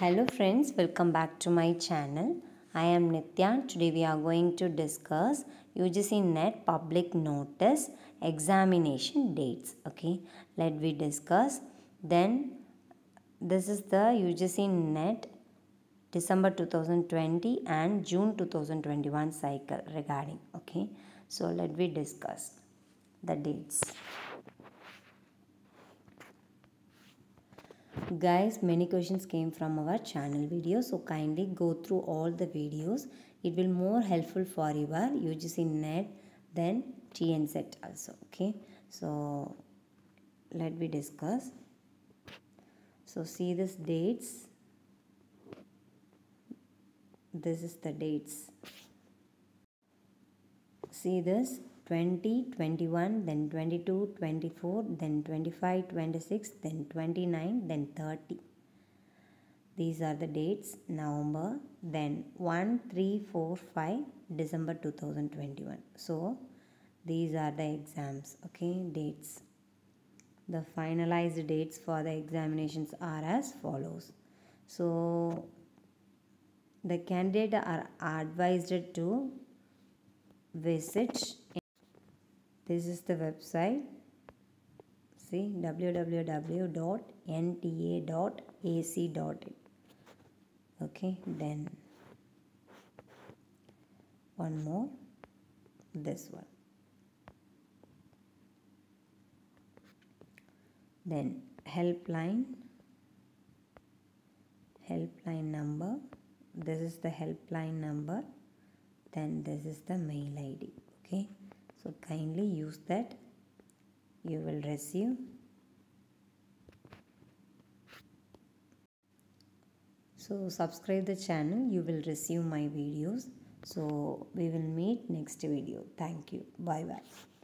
Hello friends, welcome back to my channel. I am Nitya. Today we are going to discuss UGC NET public notice examination dates. Okay, let we discuss. Then this is the UGC NET December 2020 and June 2021 cycle regarding. Okay, so let we discuss the dates. Guys many questions came from our channel video so kindly go through all the videos. It will more helpful for your UGC net than TN set also okay? So let me discuss. So see this dates. This is the dates. See this 20, 21, then 22, 24, then 25, 26, then 29, then 30. These are the dates November, then 1, 3, 4, 5, December 2021. So, these are the exams, okay, dates. The finalized dates for the examinations are as follows. So, the candidate are advised to visit this is the website. See www.nta.ac.in okay then one more. This one. Then helpline. Helpline number. This is the helpline number. Then this is the mail id kindly use that. You will receive. So subscribe the channel. You will receive my videos. So we will meet next video. Thank you. Bye bye